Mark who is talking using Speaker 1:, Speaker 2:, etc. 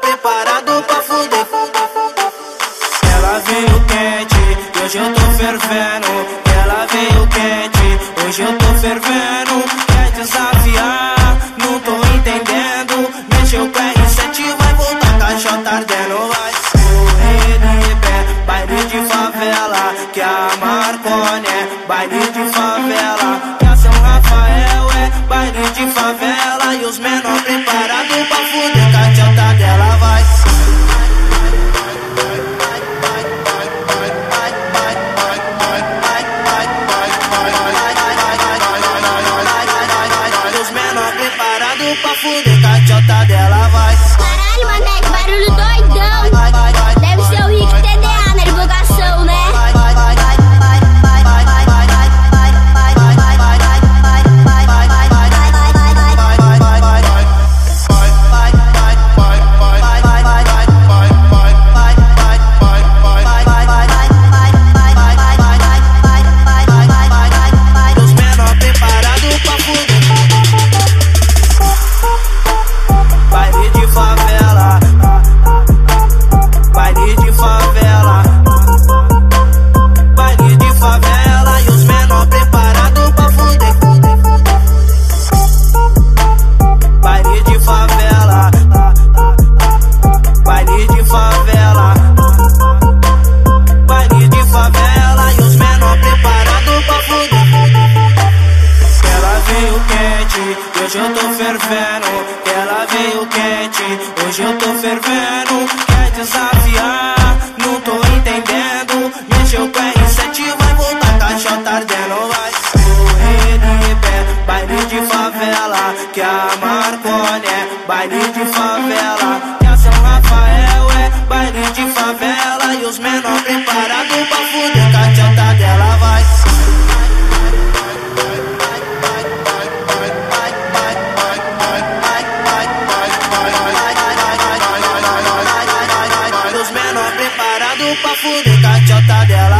Speaker 1: Preparado pra fuder. Ela veio quente, hoje eu tô fervendo. É hoje eu tô fervendo. Ela veio quente, hoje eu tô fervendo. Quer desafiar, não tô entendendo. Mexeu com R7, vai voltar, caixota ardendo. Vai correr de pé, baile de favela. Que a Marcone é baile de favela. Que a São Rafael é baile de favela. E os menores Pra fuder, caixota dela vai.